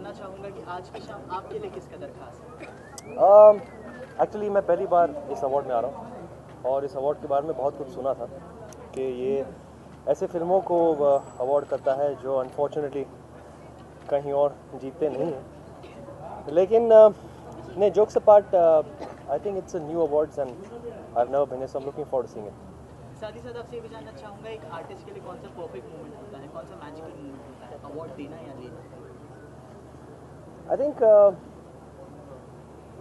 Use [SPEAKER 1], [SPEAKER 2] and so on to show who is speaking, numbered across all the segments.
[SPEAKER 1] जानना चाहूँगा कि आज की शाम आपके लिए किस कदर खास है?
[SPEAKER 2] एक्चुअली मैं पहली बार इस अवार्ड में आ रहा हूँ और इस अवार्ड के बारे में बहुत कुछ सुना था कि ये ऐसे फ़िल्मों को अवार्ड करता है जो अनफॉर्चुनेटली कहीं और जीतते नहीं हैं। लेकिन uh, नहीं jokes apart I think it's a new awards and I have never been so looking to seeing it
[SPEAKER 1] साथ ही साथ आपसे ये भी जानना चाहूँगा एक आर्टिस्ट के लिए कौन सा परफेक्ट मोमेंट होता है? कौन सा मैजिकल मोमेंट होता है? अवार्ड देना या लेना?
[SPEAKER 2] आई थिंक uh,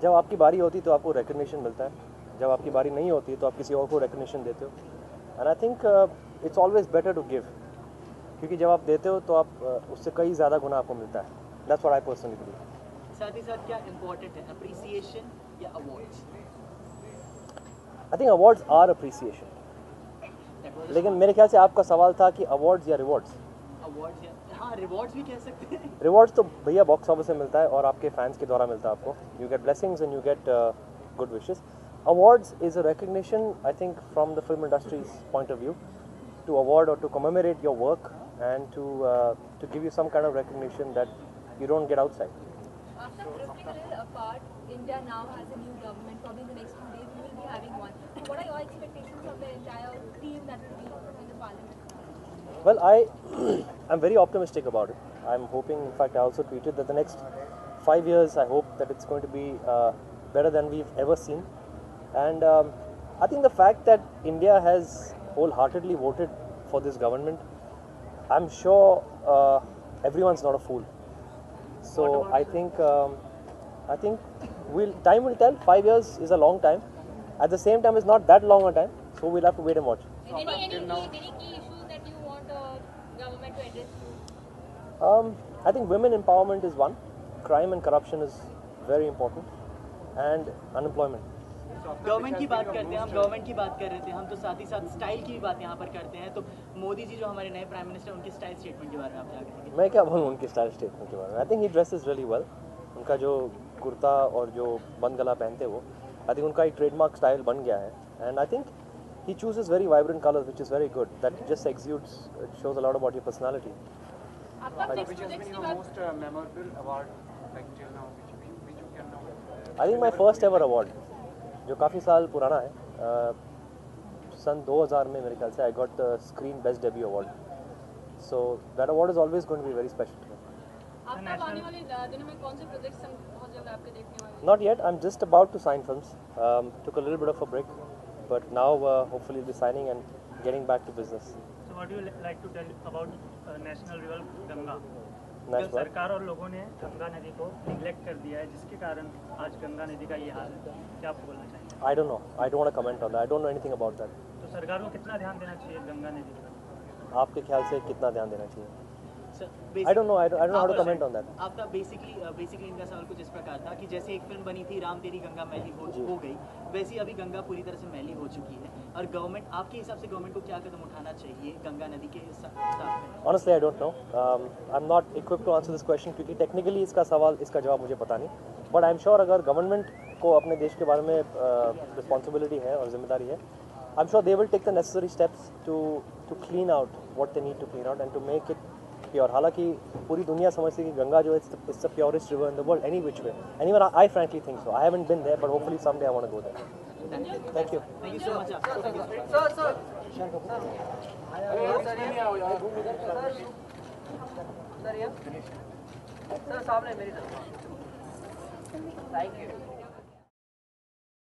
[SPEAKER 2] जब आपकी बारी होती तो आपको रिकग्निशन मिलता है। जब आपकी बारी नहीं होती तो आप किसी और को रिकग्निशन देते हो। And I think it's always better to give क्योंकि जब आप देते हो तो आप uh, उससे कई ज़्यादा गुना आपको मिलता है। That's what I personally believe
[SPEAKER 1] साथ ही साथ क्या इम्पोर्टेंट है? अप्रिसिएशन या awards
[SPEAKER 2] I think awards are appreciation लेकिन मेरे ख्याल से आपका सवाल था कि अवार्ड्स या रिवॉर्ड्स
[SPEAKER 1] रिवॉर्ड्स
[SPEAKER 2] तो भैया बॉक्स ऑफ़िस में मिलता है और आपके फैंस के द्वारा मिलता है आपको। You get blessings and you get good wishes awards is a recognition I think from the film industries point of view to award और to commemorate your work and to to give you some kind of recognition that you don't get outside
[SPEAKER 3] what are your expectations of the entire team that
[SPEAKER 2] Well, I I'm very optimistic about it. I'm hoping. In fact, I also tweeted that the next five years, I hope that it's going to be uh, better than we've ever seen. And um, I think the fact that India has wholeheartedly voted for this government, I'm sure uh, everyone's not a fool. So I think um, I think we'll time will tell. Five years is a long time. At the same time, it's not that long a time. So we'll have to wait and watch.
[SPEAKER 3] Any, any, key, any government to address?
[SPEAKER 2] Um, I think women empowerment is one. Crime and corruption is very important, and unemployment.
[SPEAKER 1] Government की बात करते हैं हम government की बात कर रहे थे। हम तो साथ ही साथ स्टाइल की भी बात यहाँ पर करते हैं। तो मोदी जी जो हमारे नए प्राइम मिनिस्टर उनके स्टाइल स्टेटमेंट के बारे में आप क्या कहेंगे?
[SPEAKER 2] मैं क्या बोलूँ उनकी स्टाइल स्टेटमेंट के बारे में? I think he dresses really well उनका जो कुर्ता और जो बंद गला पहनते वो आई थिंक उनका एक ट्रेडमार्क स्टाइल बन गया है। And I think he chooses very vibrant colors which is very good that just exudes it shows a lot about your personality
[SPEAKER 3] आपका next
[SPEAKER 4] Which has
[SPEAKER 3] project
[SPEAKER 4] been
[SPEAKER 3] की
[SPEAKER 4] your
[SPEAKER 3] बात
[SPEAKER 4] most uh, memorable award like till now, which, you- which you can know?
[SPEAKER 2] I think my first ever award जो काफ़ी साल पुराना है uh, सन 2000 में मेरे ख्याल से I got the screen best debut award so that award is always going to be very special to me
[SPEAKER 3] आपका अब आने वाले uh, दिनों में कौन से प्रोजेक्ट्स हम बहुत जल्द आपके देखने वाले हैं
[SPEAKER 2] Not yet. I'm just about to sign films. Um, took a little bit of a break, But now uh, hopefully we'll be signing and getting back to business.
[SPEAKER 5] So what do you li- like to tell about uh, National River Ganga? सरकार और लोगों ने गंगा नदी को neglect कर दिया है जिसके कारण आज गंगा नदी का ये हाल है क्या आप बोलना
[SPEAKER 2] I don't know. I don't want to comment on that. I don't know anything about that.
[SPEAKER 5] तो सरकार को कितना ध्यान देना चाहिए गंगा नदी पर
[SPEAKER 2] आपके ख्याल से कितना ध्यान देना चाहिए I don't know. I don't, I don't know how to comment on that.
[SPEAKER 1] आपका बेसिकली बेसिकली इनका सवाल कुछ इस प्रकार था कि जैसे एक फ़िल्म बनी थी राम तेरी गंगा मैली हो, हो गई वैसे अभी गंगा पूरी तरह से मैली हो चुकी है और गवर्नमेंट आपके हिसाब से गवर्नमेंट को क्या कदम उठाना चाहिए गंगा नदी के साथ में
[SPEAKER 2] Honestly, I don't know. Um, I'm not equipped to answer this question क्योंकि टेक्निकली इसका सवाल इसका जवाब मुझे पता नहीं बट आई एम श्योर अगर गवर्नमेंट को अपने देश के बारे में रिस्पॉन्सिबिलिटी है और ज़िम्मेदारी है I am sure they will take the necessary steps to to clean out what they need to clean out and to make it pure हालाँकि पूरी दुनिया समझती है कि गंगा जो है it's the purest river in the world any which way any one I frankly think so I haven't been there but hopefully someday I want to go there thank you
[SPEAKER 1] thank you so much आप
[SPEAKER 6] sir सामने मेरी तरफ़ thank you